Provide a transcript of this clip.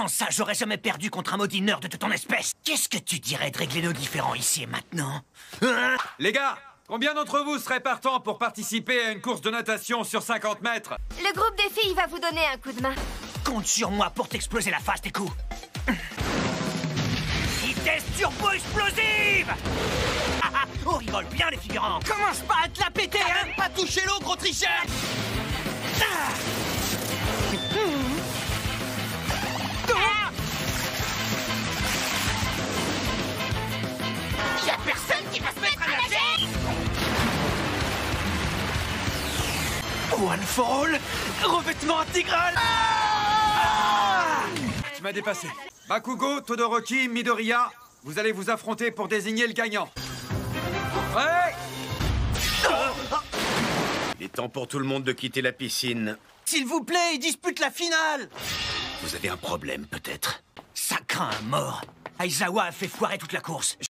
Sans ça, j'aurais jamais perdu contre un maudit nerd de ton espèce. Qu'est-ce que tu dirais de régler nos différends ici et maintenant Hein? Les gars, combien d'entre vous seraient partants pour participer à une course de natation sur 50 mètres? Le groupe des filles va vous donner un coup de main. Compte sur moi pour t'exploser la face tes coups. Vitesse turbo explosive Ah, ah, On rigole bien les figurants Commence pas à te la péter, hein? Pas toucher l'eau, gros tricheur One for all Revêtement intégral Tu m'as dépassé. Bakugo, Todoroki, Midoriya, vous allez vous affronter pour désigner le gagnant. Ouais Il est temps pour tout le monde de quitter la piscine. S'il vous plaît, il dispute la finale Vous avez un problème, peut-être? Ça craint un mort Aizawa a fait foirer toute la course.